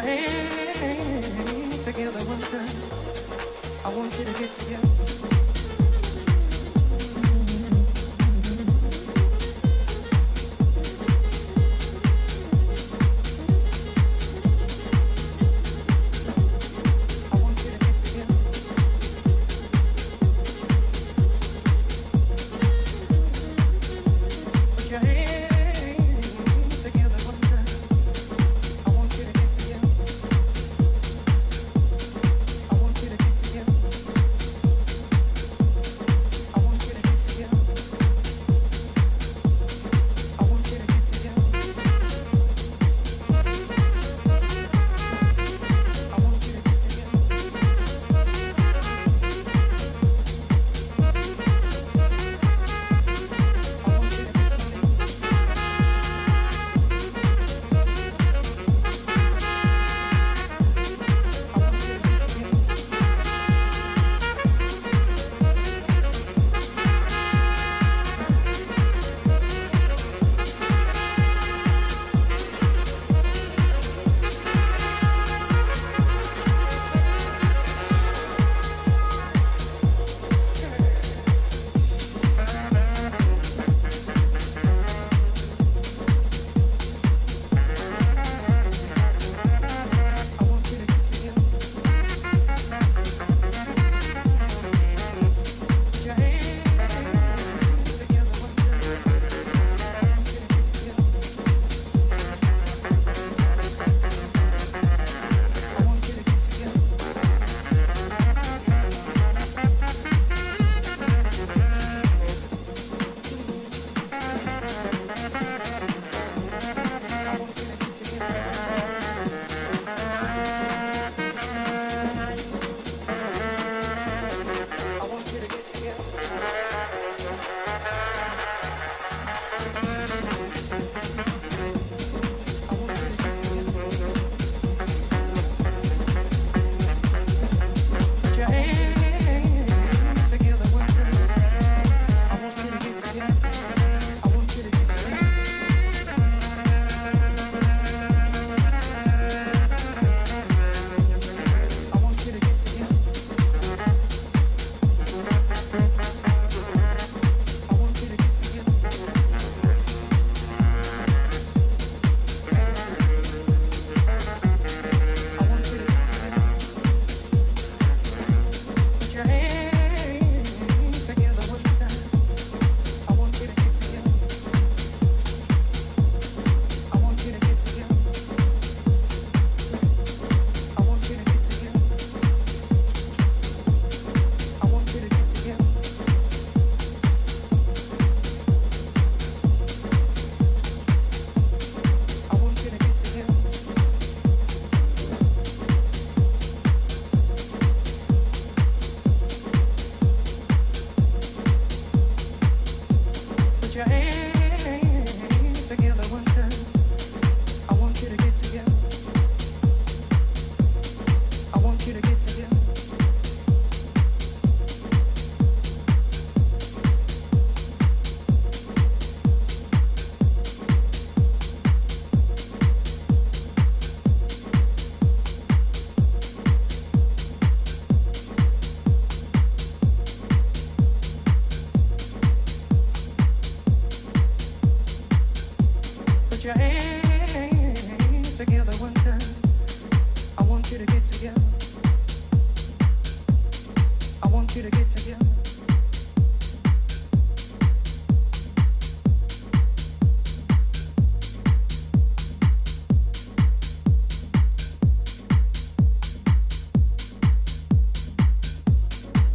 Your hands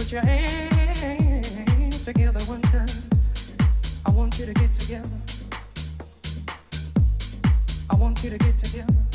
Put your hands together one time. I want you to get together. I want you to get together.